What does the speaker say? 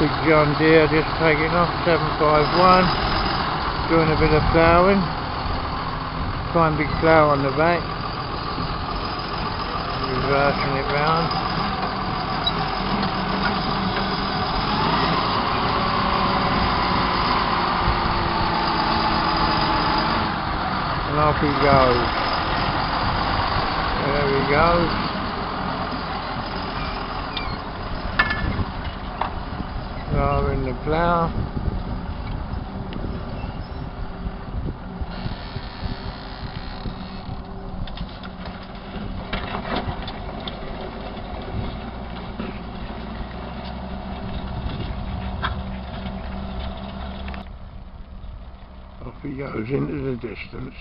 Big John Deere just taking off, 751. Doing a bit of ploughing. Fine big plough on the back. Reversing it round. And off he goes. There he goes. Driving the plough. Off he goes into the distance.